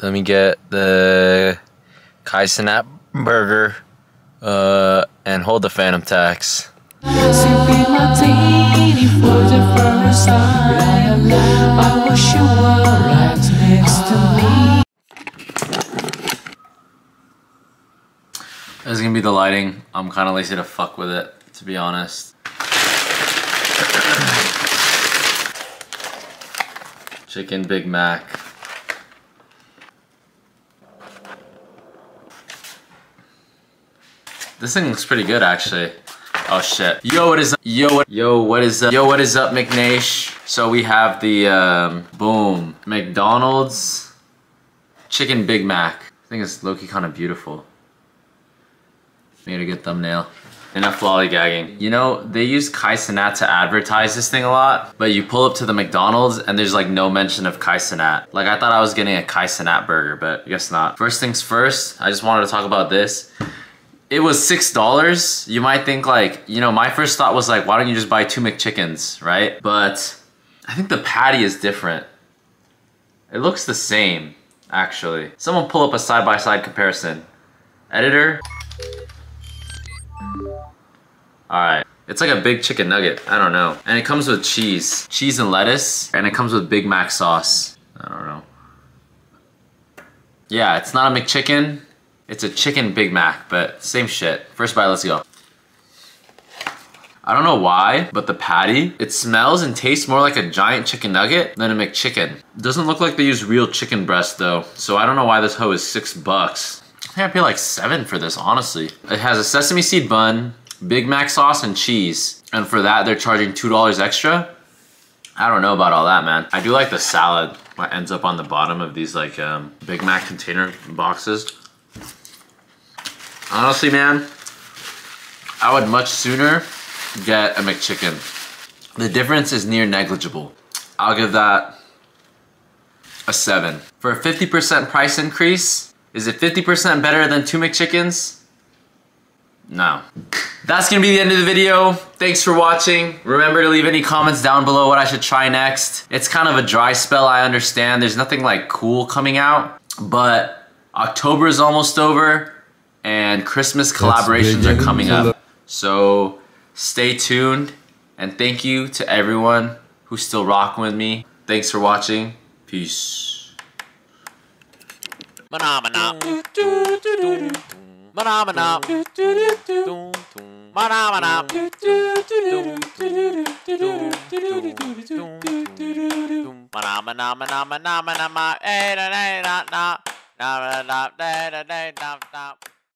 Let me get the Kai Cenat burger uh, and hold the phantom tax. This is gonna be the lighting. I'm kind of lazy to fuck with it, to be honest. Chicken Big Mac. This thing looks pretty good, actually. Oh shit. Yo, what is up? Yo, what? Yo, what is up? Yo, what is up, McNaish? So we have the, um, boom, McDonald's Chicken Big Mac. I think it's low-key kind of beautiful. Made a good thumbnail. Enough lollygagging. You know, they use Kai Cenat to advertise this thing a lot, but you pull up to the McDonald's and there's like no mention of Kai Cenat. Like I thought I was getting a Kai Cenat burger, but I guess not. First things first, I just wanted to talk about this. It was $6. You might think like, you know, my first thought was like, why don't you just buy two McChickens, right? But I think the patty is different. It looks the same, actually. Someone pull up a side-by-side -side comparison. Editor, Alright. It's like a big chicken nugget. I don't know. And it comes with cheese. Cheese and lettuce. And it comes with Big Mac sauce. I don't know. Yeah, it's not a McChicken. It's a chicken Big Mac, but same shit. First bite, let's go. I don't know why, but the patty, it smells and tastes more like a giant chicken nugget than a McChicken. Doesn't look like they use real chicken breast though, so I don't know why this hoe is six bucks. I think I pay like seven for this, honestly. It has a sesame seed bun, Big Mac sauce and cheese. And for that, they're charging $2 extra. I don't know about all that, man. I do like the salad what ends up on the bottom of these like um, Big Mac container boxes. Honestly, man, I would much sooner get a McChicken. The difference is near negligible. I'll give that a seven. For a 50% price increase, is it 50% better than two McChickens? No. That's gonna be the end of the video. Thanks for watching. Remember to leave any comments down below what I should try next. It's kind of a dry spell, I understand. There's nothing like cool coming out, but October is almost over and Christmas collaborations are coming up. So stay tuned and thank you to everyone who's still rocking with me. Thanks for watching. Peace. Phenomena.